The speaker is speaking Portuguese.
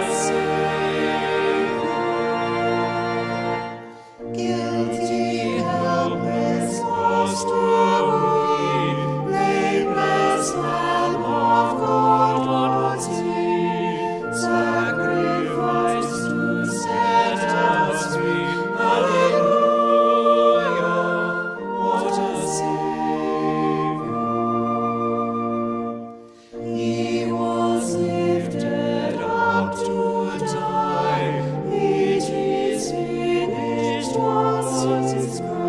paz. Jesus Christ.